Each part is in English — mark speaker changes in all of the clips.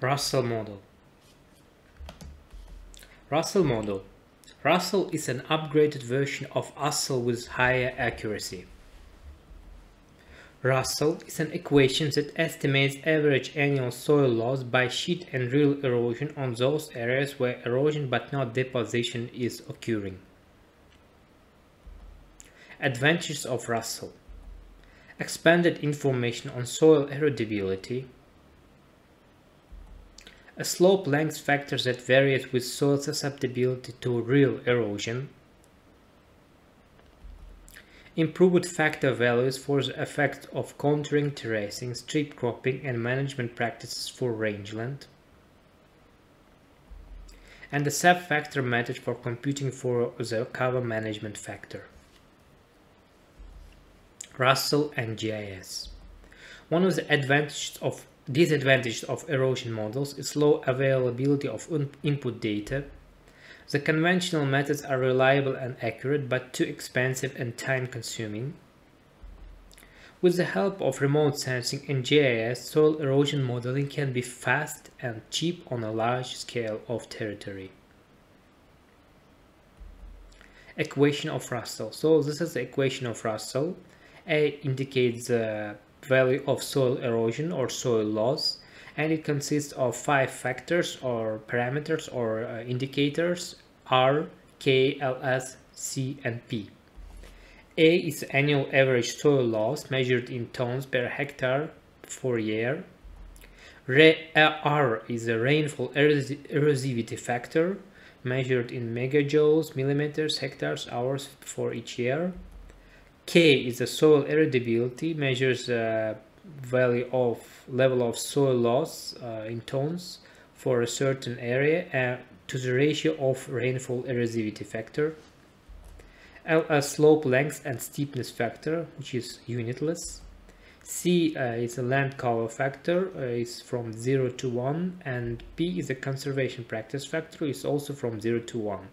Speaker 1: RUSLE model. RUSLE model. RUSLE is an upgraded version of USLE with higher accuracy. RUSLE is an equation that estimates average annual soil loss by sheet and rill erosion on those areas where erosion but not deposition is occurring. Advantages of RUSLE Expanded information on soil erodibility, a slope length factor that varies with soil susceptibility to rill erosion, improved factor values for the effect of contouring, terracing, strip cropping and management practices for rangeland, and the sub-factor method for computing for the cover management factor. RUSLE and GIS. One of the advantages of disadvantages of erosion models is low availability of input data the conventional methods are reliable and accurate, but too expensive and time-consuming. With the help of remote sensing and GIS, soil erosion modeling can be fast and cheap on a large scale of territory. Equation of RUSLE. So this is the equation of RUSLE. A indicates the value of soil erosion or soil loss and it consists of five factors or parameters or uh, indicators R, K, LS, C and P. A is annual average soil loss measured in tons per hectare for year. R is a rainfall erosivity factor measured in megajoules, millimeters, hectares, hours for each year. K is the soil erodibility, measures the value of level of soil loss uh, in tons for a certain area and to the ratio of rainfall erosivity factor. a slope length and steepness factor, which is unitless. C uh, is a land cover factor, uh, is from 0 to 1, and P is a conservation practice factor, is also from 0 to 1.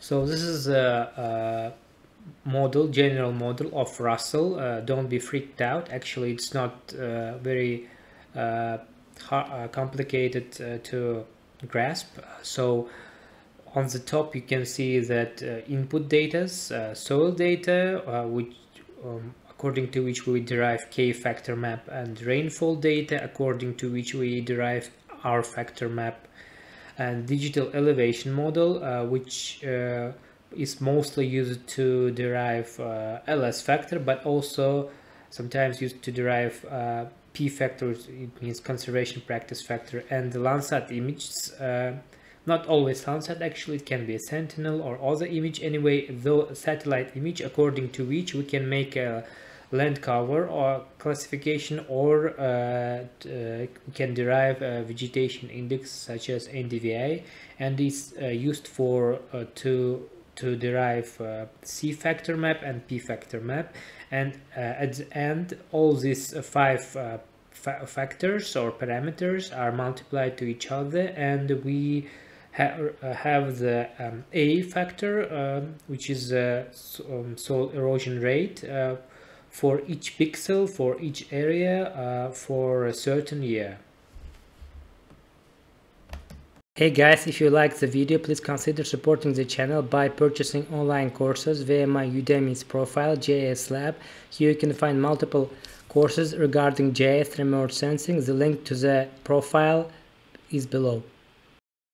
Speaker 1: So this is a, a model, general model of RUSLE. Uh, don't be freaked out. Actually, it's not uh, very uh, uh, complicated to grasp. So on the top you can see that uh, input data, uh, soil data, uh, which um, according to which we derive K factor map and rainfall data according to which we derive R factor map and digital elevation model uh, which uh, is mostly used to derive uh, LS factor but also sometimes used to derive P factors, it means conservation practice factor, and the Landsat images, uh, not always Landsat actually, it can be a Sentinel or other image. Anyway, though satellite image according to which we can make a land cover or classification or uh, uh, can derive a vegetation index such as NDVI and is uh, used for uh, to to derive uh, C factor map and P factor map and uh, at the end all these uh, five uh, fa factors or parameters are multiplied to each other and we ha have the um, A factor um, which is the um, soil erosion rate uh, for each pixel for each area uh, for a certain year. Hey guys, if you liked the video, please consider supporting the channel by purchasing online courses via my Udemy's profile, GIS Lab. Here you can find multiple courses regarding GIS remote sensing. The link to the profile is below.